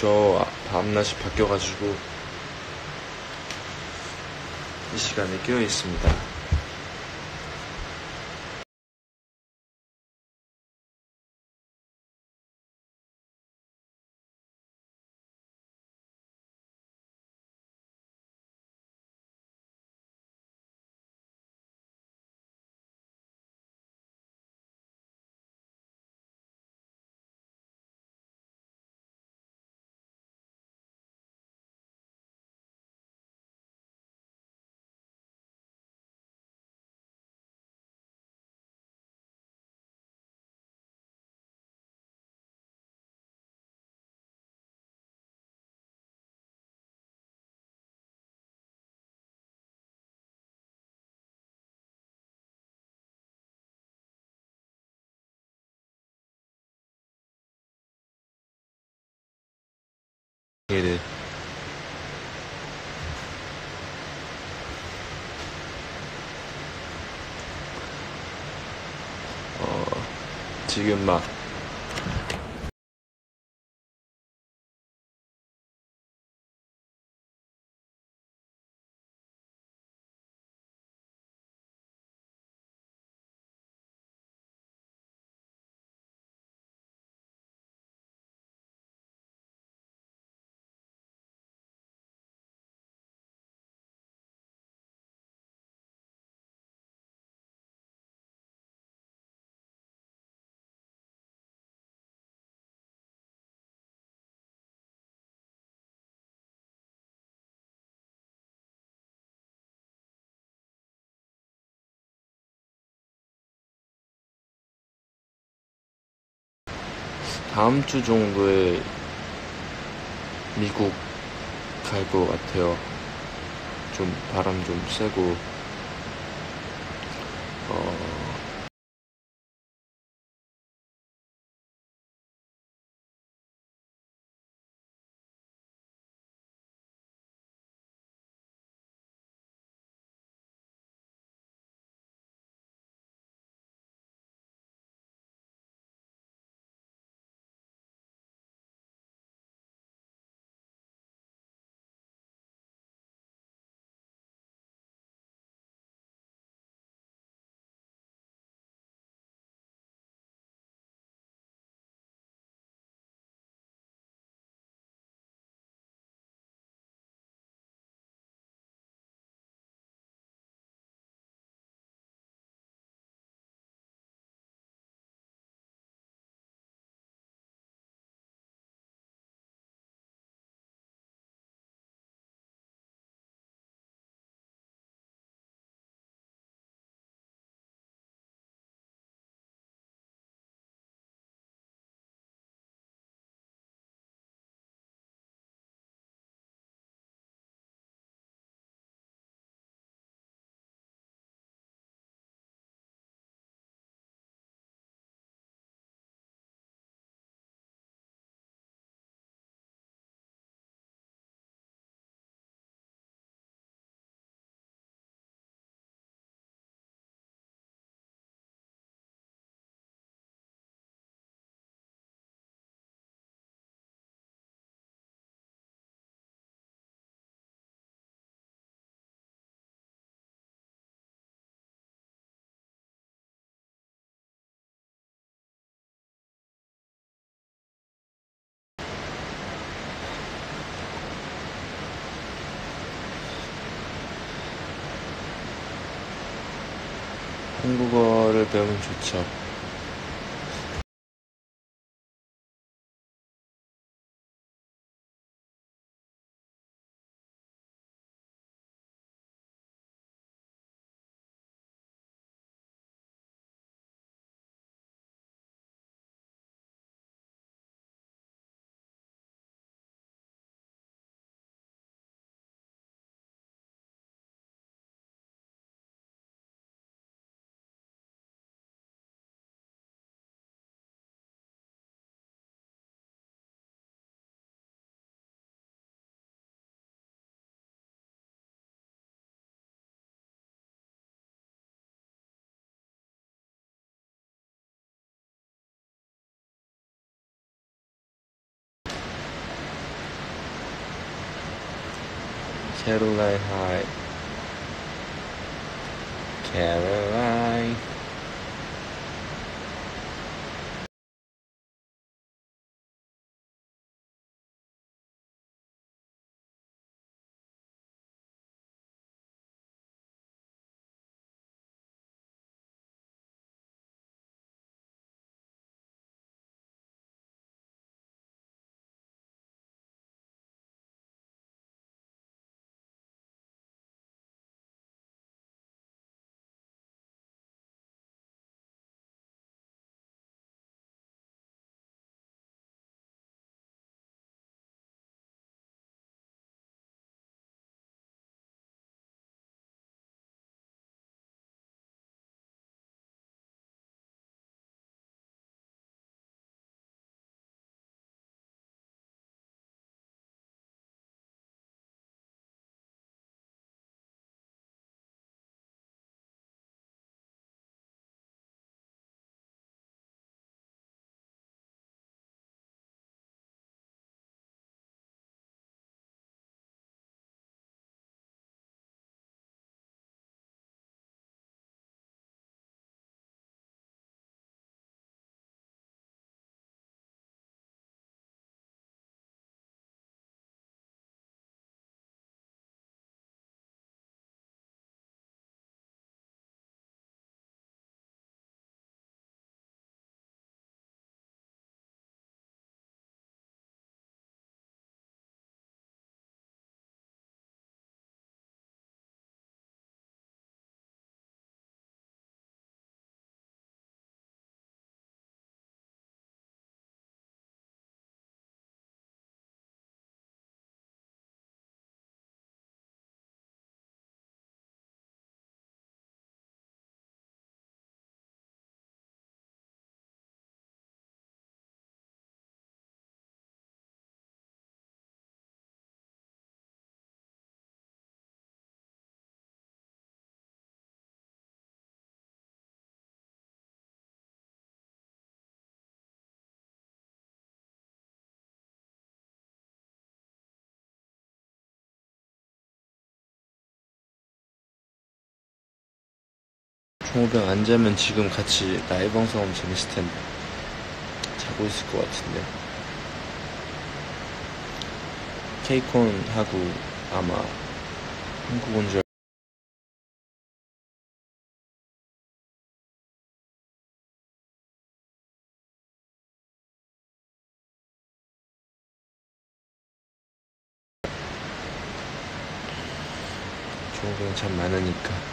저 밤낮이 바뀌어가지고 이 시간에 깨어 있습니다. 일 어, 지금 막 다음 주 정도에 미국 갈 것 같아요. 좀 바람 좀 쐬고 한국어를 배우면 좋죠. satellite height carrot 종호병 안 자면 지금 같이 라이브 방송하면 재밌을 텐데. 자고 있을 것 같은데. 케이콘 하고 아마 한국 온줄 종호병 참 많으니까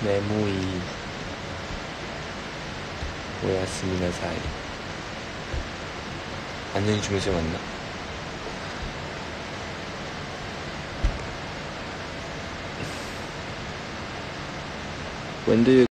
네무이 오야스미나 사이 안녕히 주무세요 맞나? When do you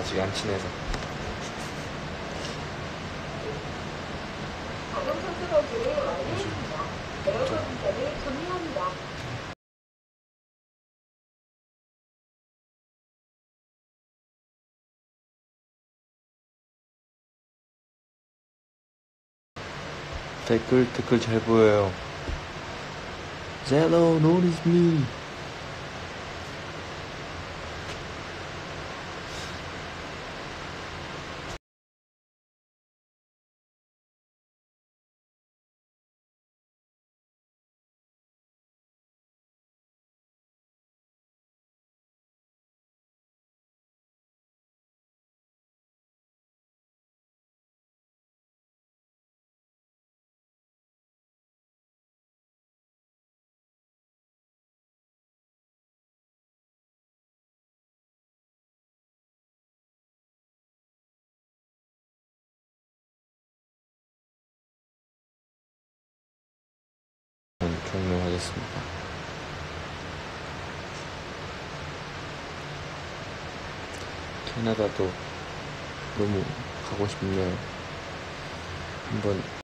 아직 안 친해서. 댓글 댓글 잘 보여요 Zello notice me 종료하겠습니다. 캐나다도 너무 가고 싶네요. 한번